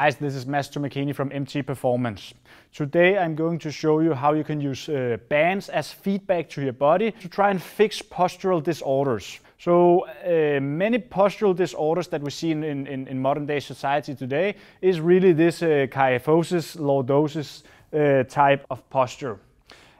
guys, this is Master Tumakini from MT Performance. Today I'm going to show you how you can use uh, bands as feedback to your body to try and fix postural disorders. So uh, many postural disorders that we see in, in, in, modern day society today is really this uh, kyphosis, lordosis uh, type of posture.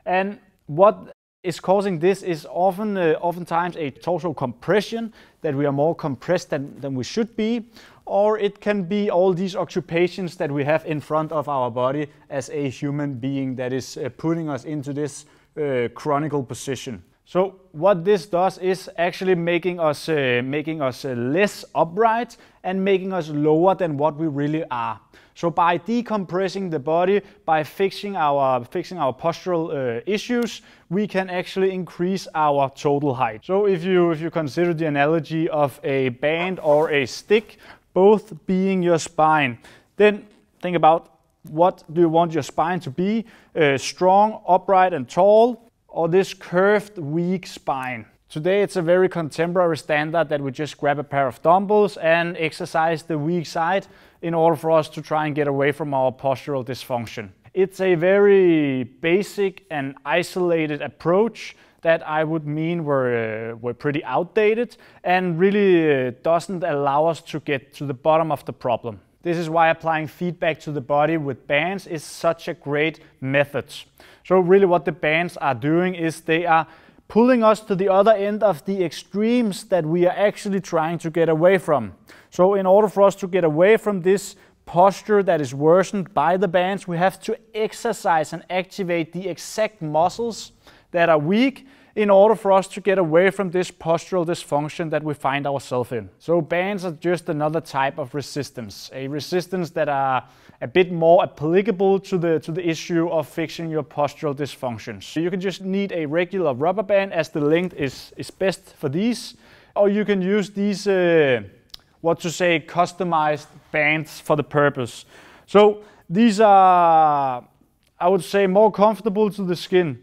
And what is causing this is often, uh, oftentimes a total compression, that we are more compressed than, than we should be, or it can be all these occupations that we have in front of our body as a human being that is uh, putting us into this uh, chronicle position. So what this does is actually making us, uh, making us uh, less upright and making us lower than what we really are. So by decompressing the body, by fixing our, fixing our postural uh, issues, we can actually increase our total height. So if you, if you consider the analogy of a band or a stick, both being your spine, then think about what do you want your spine to be? Uh, strong, upright and tall, or this curved, weak spine. Today it's a very contemporary standard that we just grab a pair of dumbbells and exercise the weak side in order for us to try and get away from our postural dysfunction. It's a very basic and isolated approach that I would mean were, uh, were pretty outdated and really uh, doesn't allow us to get to the bottom of the problem. This is why applying feedback to the body with bands is such a great method. So really what the bands are doing is they are pulling us to the other end of the extremes that we are actually trying to get away from. So in order for us to get away from this posture that is worsened by the bands, we have to exercise and activate the exact muscles that are weak in order for us to get away from this postural dysfunction that we find ourselves in. So bands are just another type of resistance, a resistance that are a bit more applicable to the, to the issue of fixing your postural dysfunctions. So you can just need a regular rubber band as the length is, is best for these, or you can use these, uh, what to say, customized bands for the purpose. So these are, I would say, more comfortable to the skin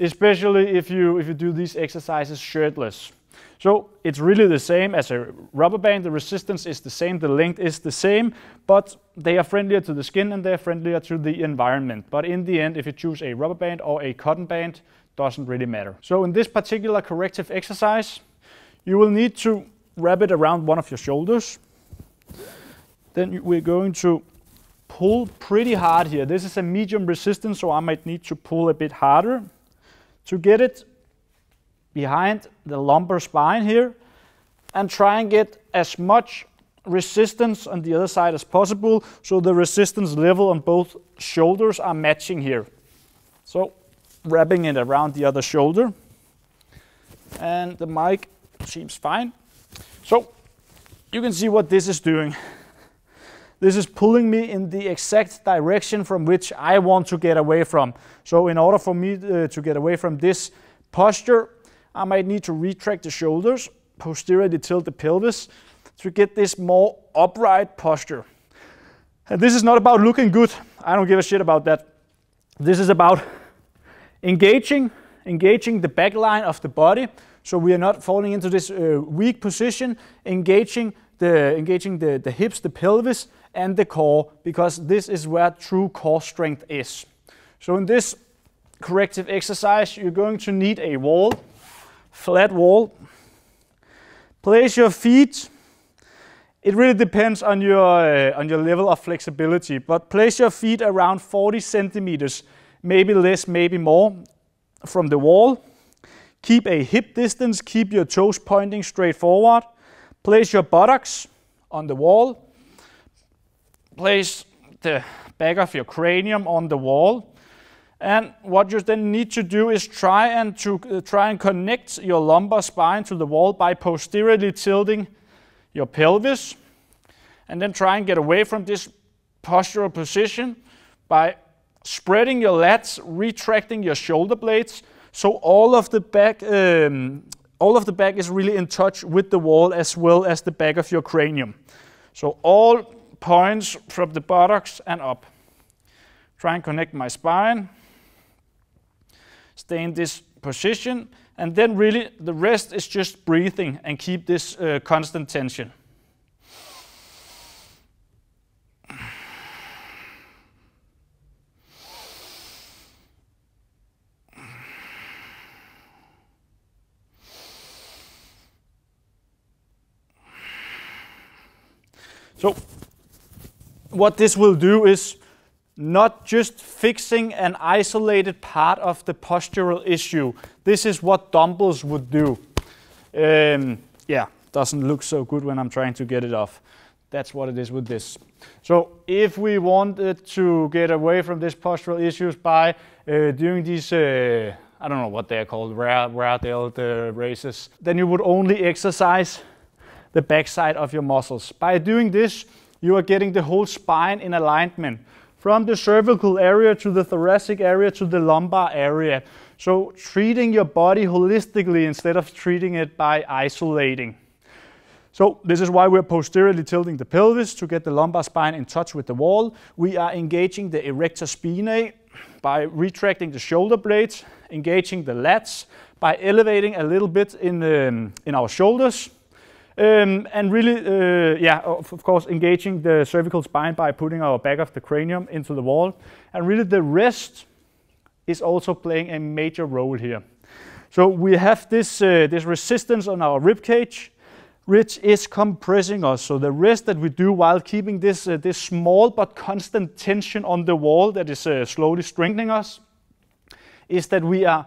especially if you, if you do these exercises shirtless. So it's really the same as a rubber band. The resistance is the same, the length is the same, but they are friendlier to the skin and they're friendlier to the environment. But in the end, if you choose a rubber band or a cotton band, doesn't really matter. So in this particular corrective exercise, you will need to wrap it around one of your shoulders. Then we're going to pull pretty hard here. This is a medium resistance, so I might need to pull a bit harder to get it behind the lumbar spine here and try and get as much resistance on the other side as possible so the resistance level on both shoulders are matching here. So wrapping it around the other shoulder and the mic seems fine. So you can see what this is doing. This is pulling me in the exact direction from which I want to get away from. So in order for me uh, to get away from this posture, I might need to retract the shoulders, posteriorly tilt the pelvis to get this more upright posture. And this is not about looking good. I don't give a shit about that. This is about engaging, engaging the back line of the body so we are not falling into this uh, weak position, engaging the, engaging the, the hips, the pelvis, and the core, because this is where true core strength is. So in this corrective exercise, you're going to need a wall, flat wall. Place your feet. It really depends on your, uh, on your level of flexibility, but place your feet around 40 centimeters, maybe less, maybe more, from the wall. Keep a hip distance, keep your toes pointing straight forward. Place your buttocks on the wall place the back of your cranium on the wall. And what you then need to do is try and to uh, try and connect your lumbar spine to the wall by posteriorly tilting your pelvis. And then try and get away from this postural position by spreading your lats, retracting your shoulder blades. So all of the back, um, all of the back is really in touch with the wall as well as the back of your cranium. So all points from the buttocks and up. Try and connect my spine. Stay in this position. And then really the rest is just breathing and keep this uh, constant tension. So what this will do is not just fixing an isolated part of the postural issue. This is what dumbbells would do. Um, yeah, doesn't look so good when I'm trying to get it off. That's what it is with this. So if we wanted to get away from these postural issues by uh, doing these, uh, I don't know what they're called, rare, rear delt raises, then you would only exercise the backside of your muscles. By doing this, you are getting the whole spine in alignment from the cervical area to the thoracic area to the lumbar area. So treating your body holistically instead of treating it by isolating. So this is why we're posteriorly tilting the pelvis to get the lumbar spine in touch with the wall. We are engaging the erector spinae by retracting the shoulder blades, engaging the lats, by elevating a little bit in, um, in our shoulders, um, and really, uh, yeah, of, course, engaging the cervical spine by putting our back of the cranium into the wall. And really the rest is also playing a major role here. So we have this, uh, this resistance on our rib cage, which is compressing us. So the rest that we do while keeping this, uh, this small but constant tension on the wall that is uh, slowly strengthening us is that we are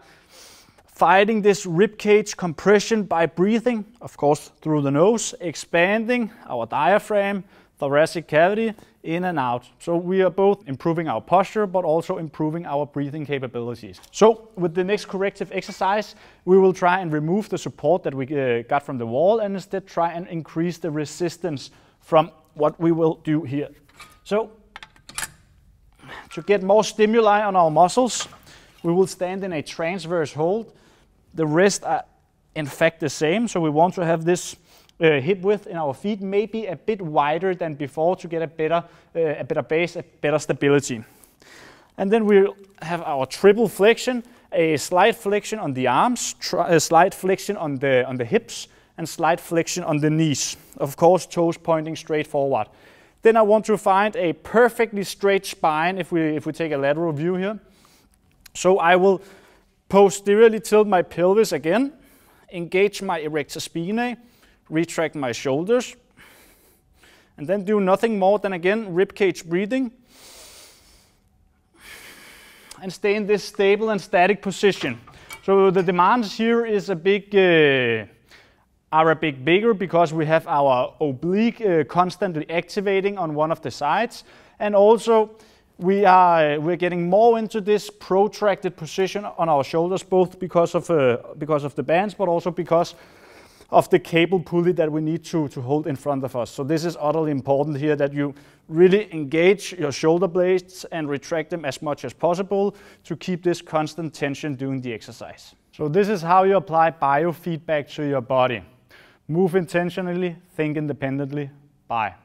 fighting this rib cage compression by breathing, of course, through the nose, expanding our diaphragm, thoracic cavity, in and out. So we are both improving our posture, but also improving our breathing capabilities. So with the next corrective exercise, we will try and remove the support that we uh, got from the wall and instead try and increase the resistance from what we will do here. So to get more stimuli on our muscles, we will stand in a transverse hold. The wrists are in fact the same, so we want to have this uh, hip width in our feet maybe a bit wider than before to get a better, uh, a better base, a better stability. And then we'll have our triple flexion, a slight flexion on the arms, a slight flexion on the, on the hips, and slight flexion on the knees. Of course, toes pointing straight forward. Then I want to find a perfectly straight spine if we, if we take a lateral view here. So I will posteriorly tilt my pelvis again, engage my erector spinae, retract my shoulders, and then do nothing more than again rib cage breathing and stay in this stable and static position. So the demands here is a big uh, are a bit bigger because we have our oblique uh, constantly activating on one of the sides and also we are we're getting more into this protracted position on our shoulders both because of uh, because of the bands but also because of the cable pulley that we need to, to hold in front of us. So this is utterly important here that you really engage your shoulder blades and retract them as much as possible to keep this constant tension during the exercise. So this is how you apply biofeedback to your body. Move intentionally, think independently. Bye.